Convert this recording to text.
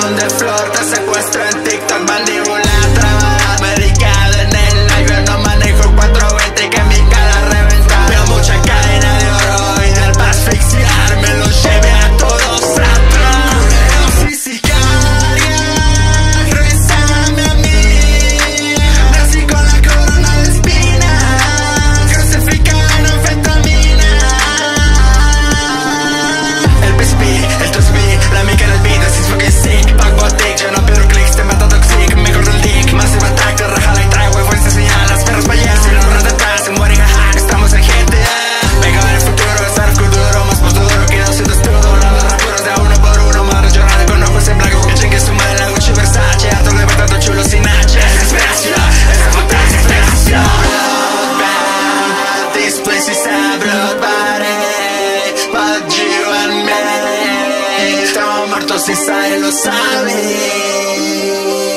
de flor te secuestro en TikTok, mandíbula trabajando si sa provare Va o a me Sto morto se sai lo sai